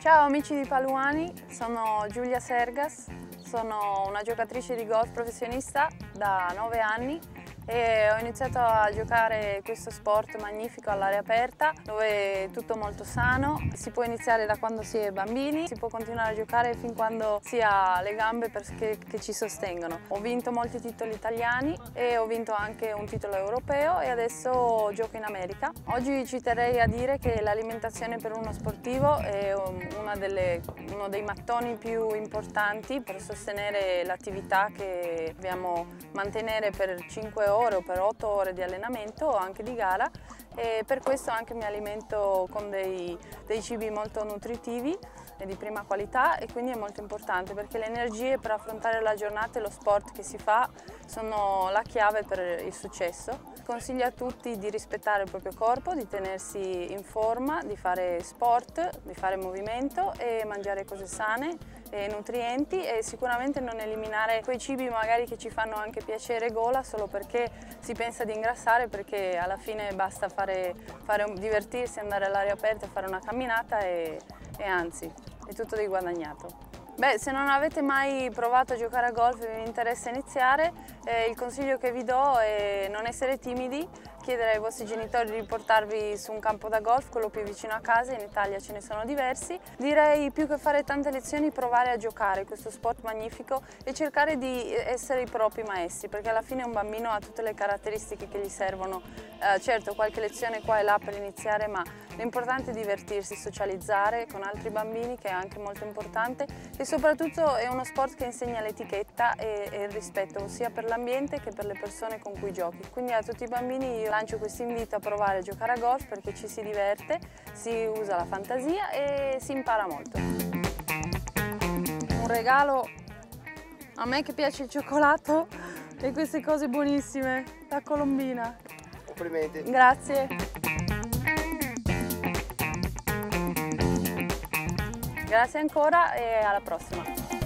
Ciao amici di Paluani, sono Giulia Sergas, sono una giocatrice di golf professionista da 9 anni e ho iniziato a giocare questo sport magnifico all'aria aperta dove è tutto molto sano, si può iniziare da quando si è bambini, si può continuare a giocare fin quando si ha le gambe che, che ci sostengono. Ho vinto molti titoli italiani e ho vinto anche un titolo europeo e adesso gioco in America. Oggi ci terrei a dire che l'alimentazione per uno sportivo è delle, uno dei mattoni più importanti per sostenere l'attività che dobbiamo mantenere per 5 ore ore o per 8 ore di allenamento o anche di gara e per questo anche mi alimento con dei, dei cibi molto nutritivi e di prima qualità e quindi è molto importante perché le energie per affrontare la giornata e lo sport che si fa sono la chiave per il successo. Consiglio a tutti di rispettare il proprio corpo, di tenersi in forma, di fare sport, di fare movimento e mangiare cose sane e nutrienti e sicuramente non eliminare quei cibi magari che ci fanno anche piacere gola solo perché si pensa di ingrassare perché alla fine basta fare, fare divertirsi, andare all'aria aperta e fare una camminata e, e anzi è tutto di guadagnato. Beh, se non avete mai provato a giocare a golf e vi interessa iniziare, eh, il consiglio che vi do è non essere timidi, chiedere ai vostri genitori di portarvi su un campo da golf, quello più vicino a casa, in Italia ce ne sono diversi. Direi più che fare tante lezioni provare a giocare questo sport magnifico e cercare di essere i propri maestri perché alla fine un bambino ha tutte le caratteristiche che gli servono. Eh, certo qualche lezione qua e là per iniziare ma l'importante è divertirsi, socializzare con altri bambini che è anche molto importante e soprattutto è uno sport che insegna l'etichetta e, e il rispetto sia per l'ambiente che per le persone con cui giochi. Quindi a tutti i bambini io lancio questo invito a provare a giocare a golf perché ci si diverte, si usa la fantasia e si impara molto. Un regalo a me che piace il cioccolato e queste cose buonissime da Colombina. Complimenti. Grazie. Grazie ancora e alla prossima.